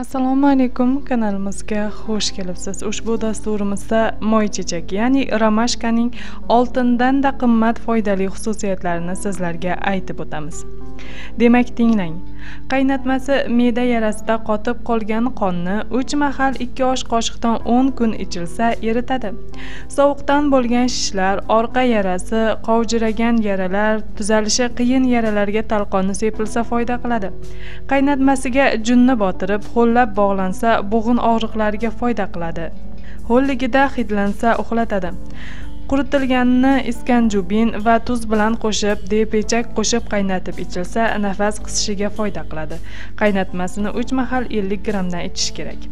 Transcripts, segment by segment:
assalomu alaykum kanalimizga xush kelibsiz. Ushbu dasturimizda moychechak ya'ni ramashkaning oltindan-da qimmat foydali xususiyatlarini sizlarga aytib o'tamiz. Demak tinglang. Qaynatmasi me'da yarasida qotib qolgan qonni uch mahal ikki osh qoshiqdan o'n kun ichilsa eritadi. Sovuqdan bo'lgan shishlar orqa yarasi qovjiragan yaralar tuzalishi qiyin yaralarga talqonni sepilsa foyda qiladi. Qaynatmasiga junni botirib ho'llab bog'lansa bo'g'in og'riqlariga foyda qiladi. Ho'lligida hidlansa uxlatadi. Quritilganini iskanjubin va tuz bilan qo'shib depechak qo'shib qaynatib ichilsa nafas qisishiga foyda qiladi. Qaynatmasini uch mahal ellik grammdan ichish kerak.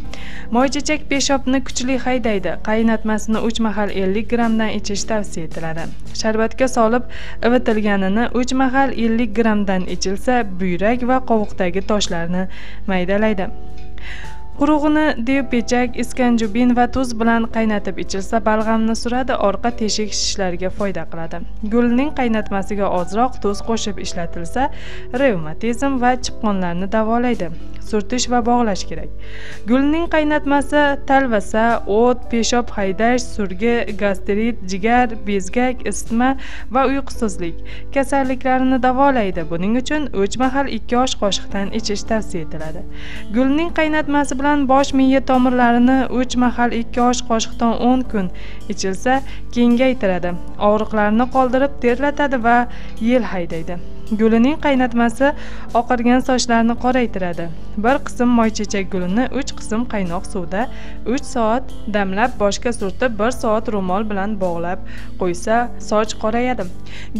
Moychechak peshobni kuchli haydaydi. Qaynatmasini uch mahal ellik grammdan ichish tavsiya etiladi. Sharbatga solib ivitilganini uch mahal ellik grammdan ichilsa buyrak va qovuqdagi toshlarni maydalaydi. Qurug'ini devpechak iskanjubin va tuz bilan qaynatib ichilsa balg'amni suradi orqa teshik shishlariga foyda qiladi. Gulning qaynatmasiga ozroq tuz qo'shib ishlatilsa revmatizm va chipqonlarni davolaydi. Surtish va bog'lash kerak. Gulning qaynatmasi talvasa o't peshob haydash surgi gastrit jigar bezgak isitma va uyqusizlik kasalliklarini davolaydi. Buning uchun 3 mahal 2 osh qoshiqdan ichish tavsiya etiladi. Gulning qaynatmasi bilan bilan bosh miya tomirlarini uch mahal ikki osh qoshiqdan o'n kun ichilsa kengaytiradi. Og'riqlarni qoldirib terlatadi va yel haydaydi. Gulining qaynatmasi oqargan sochlarni qoraytiradi. Bir qism moychechak gulini uch qism qaynoq suvda uch soat damlab boshga surtib bir soat ro'mol bilan bog'lab qo'ysa soch qorayadi.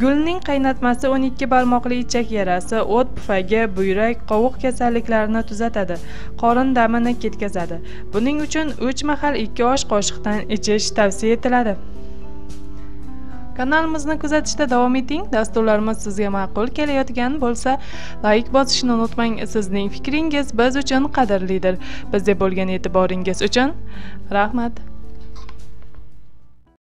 Gulning qaynatmasi o'n ikki barmoqli ichak yarasi o't pufagi buyrak qovuq kasalliklarini tuzatadi. Qorin damini ketkazadi. Buning uchun uch mahal ikki osh qoshiqdan ichish tavsiya etiladi. Kanalimizni kuzatishda davom eting. Dasturlarimiz sizga ma'qul kelayotgan bo'lsa layk bosishni unutmang. Sizning fikringiz biz uchun qadrlidir. Bizga bo'lgan e'tiboringiz uchun rahmat.